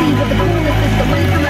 see what the coolest is, but when it comes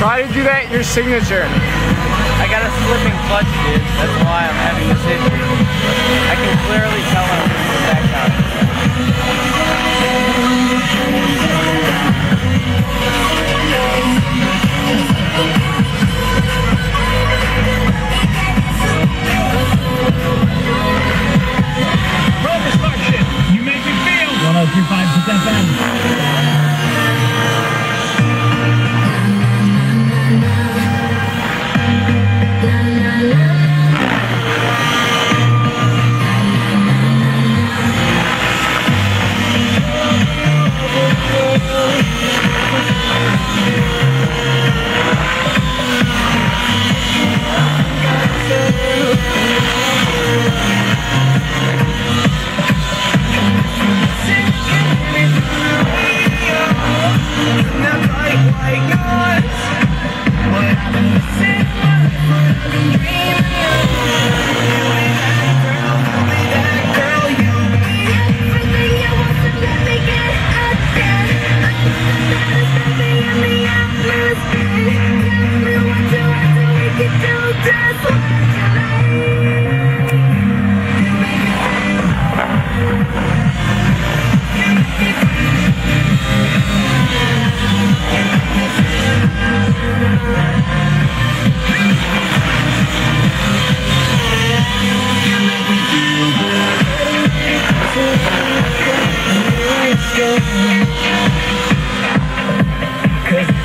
Try to do that your signature. I got a slipping clutch, dude. That's why I'm having this issue. I can clearly tell I'm back out. my God.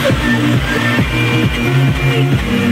Thank you.